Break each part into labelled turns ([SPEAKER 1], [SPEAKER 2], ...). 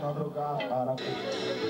[SPEAKER 1] Dobrogá a Rakušan.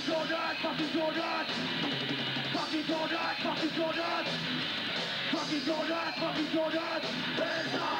[SPEAKER 1] fucking Jordan, fucking Jordan. Fucking Jordan, fucking Jordan. Fucking Jordan, fucking Jordan. Inside.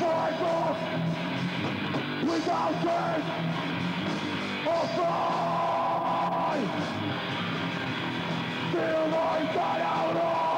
[SPEAKER 1] Fall Without change Or fly Still my God out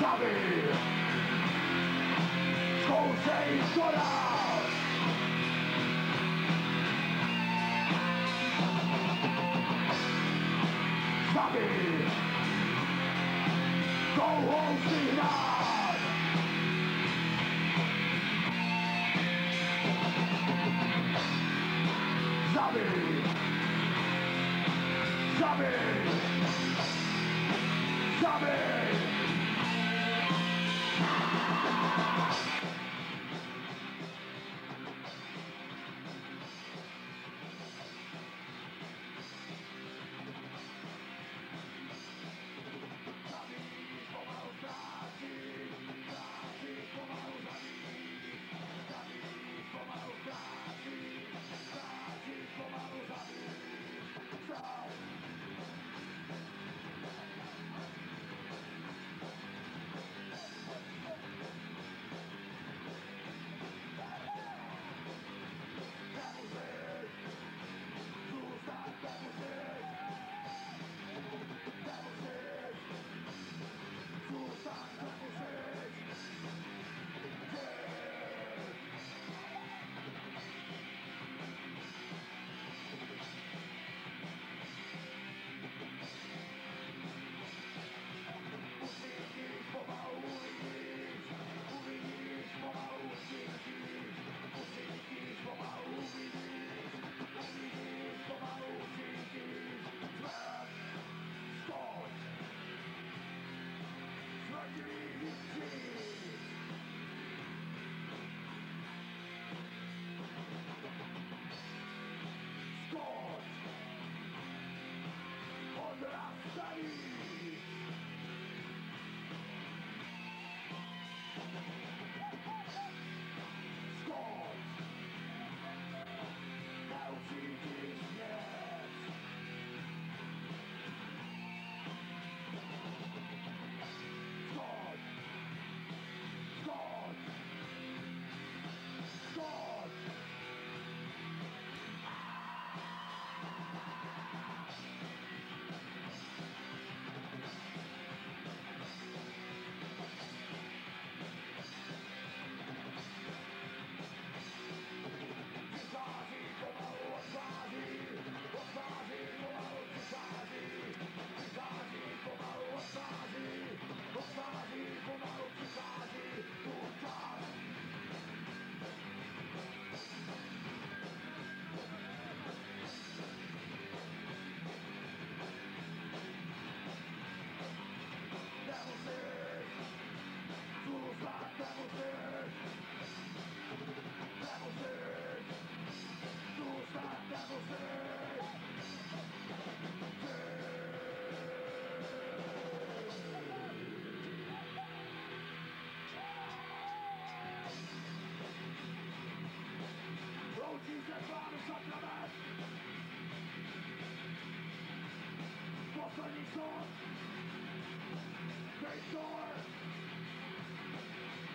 [SPEAKER 1] sami Skończeń szkoda Sami Kołący nas Sami Sami Sami Yeah.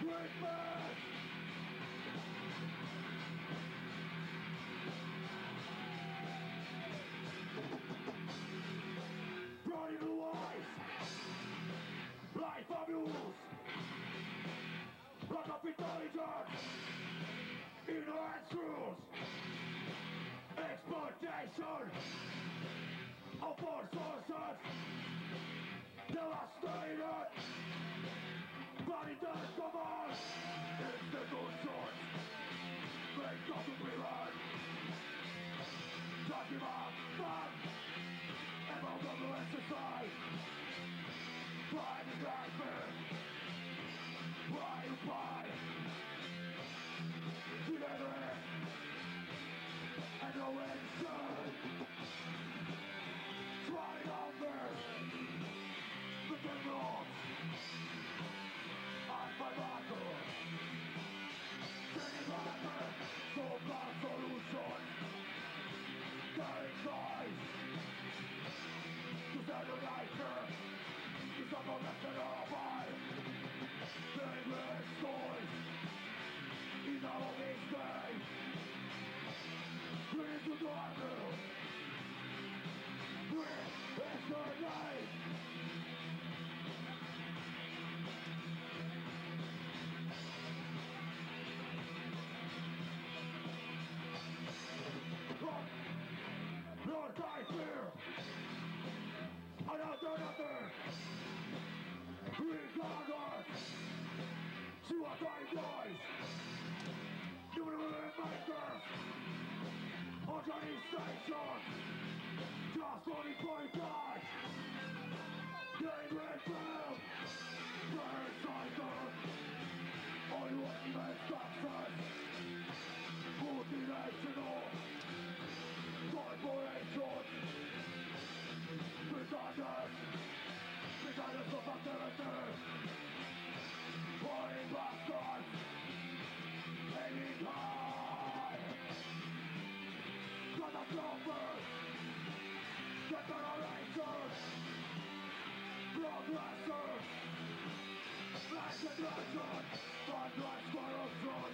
[SPEAKER 1] Greatman Brody Blue Eyes Life. Lack of intelligence Of all sources Devastated Body does come on Institutions Make not to prevent Don't give up Man About the exercise Find the blackbird Why you fight And no answer Fear Another, another Regardless Suicide You will makers On Johnny Station Just only point guys Getting red film Burn cycle Only one even stops us Multinational flesh and blood drawn From life's spiral drawn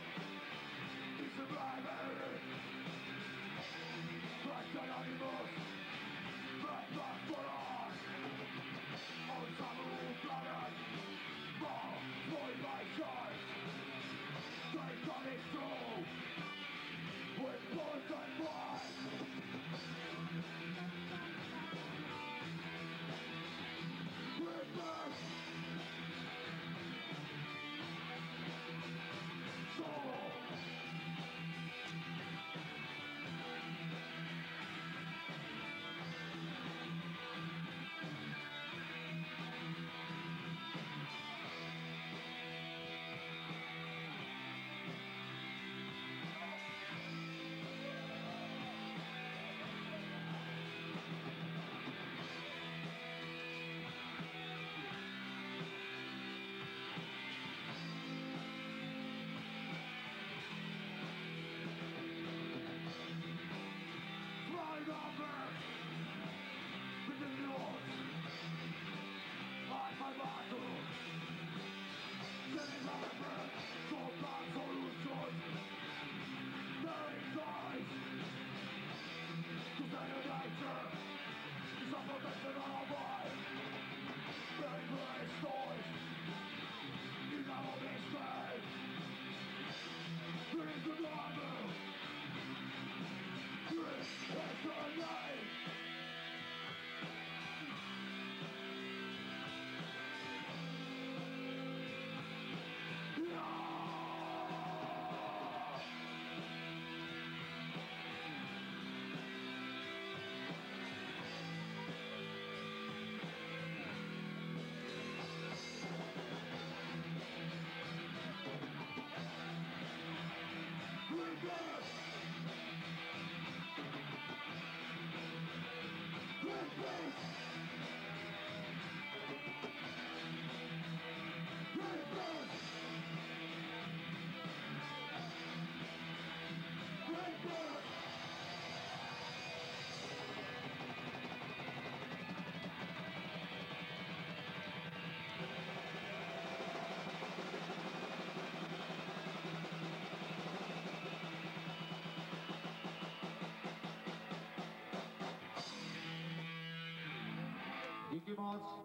[SPEAKER 1] To survive everything Flesh and animals Flesh and for us On some old planet Fall for my
[SPEAKER 2] choice Take it through With force and
[SPEAKER 1] blood Reverse Mickey Mouse.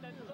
[SPEAKER 1] Gracias.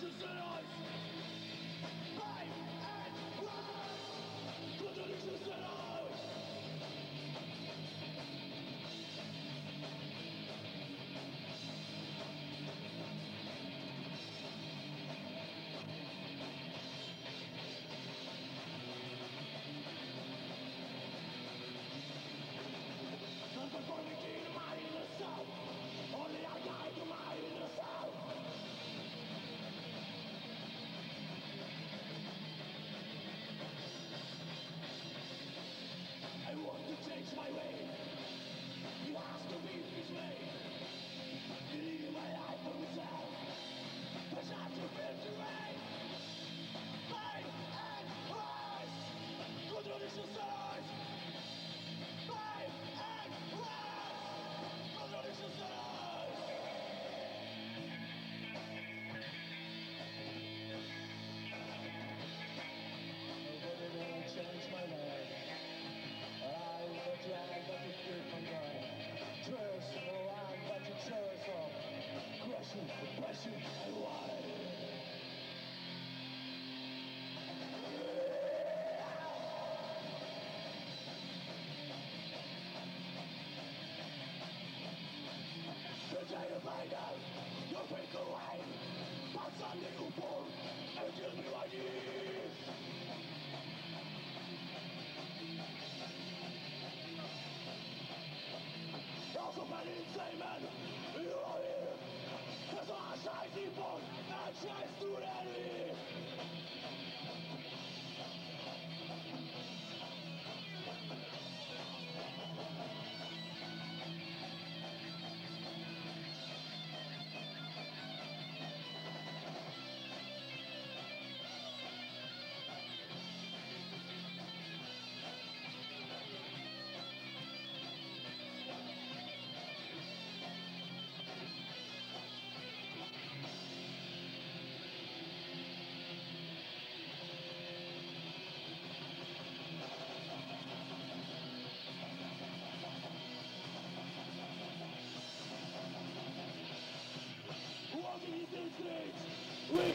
[SPEAKER 1] This is the.
[SPEAKER 3] Thank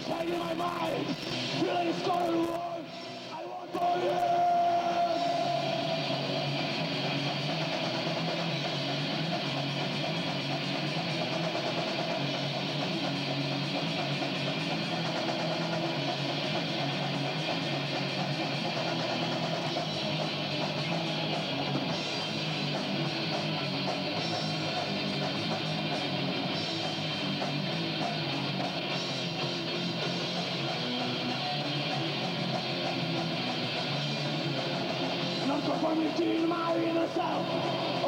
[SPEAKER 1] hanging in my mind. Feeling it's Conformity in my inner self